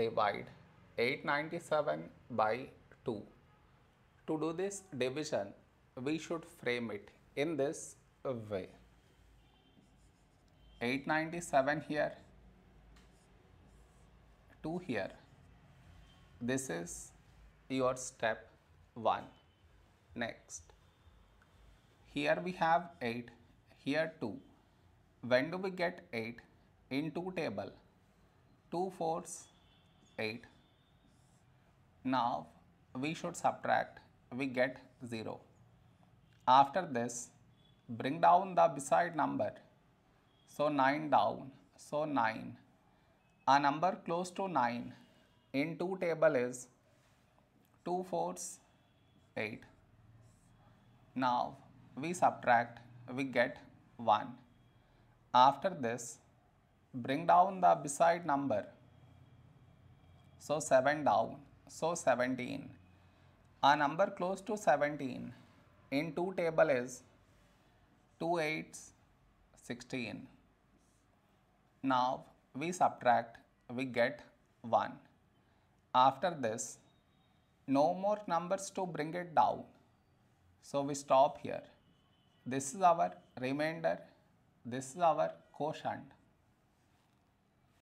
divide 897 by 2. To do this division, we should frame it in this way. 897 here, 2 here. This is your step 1. Next, here we have 8, here 2. When do we get 8? In 2 table, 2 fours 8. Now we should subtract, we get 0. After this, bring down the beside number. So 9 down, so 9. A number close to 9 in 2 table is 2 fours 8. Now we subtract, we get 1. After this, bring down the beside number. So 7 down, so 17. A number close to 17 in 2 table is 2 8s 16. Now we subtract, we get 1. After this, no more numbers to bring it down. So we stop here. This is our remainder, this is our quotient.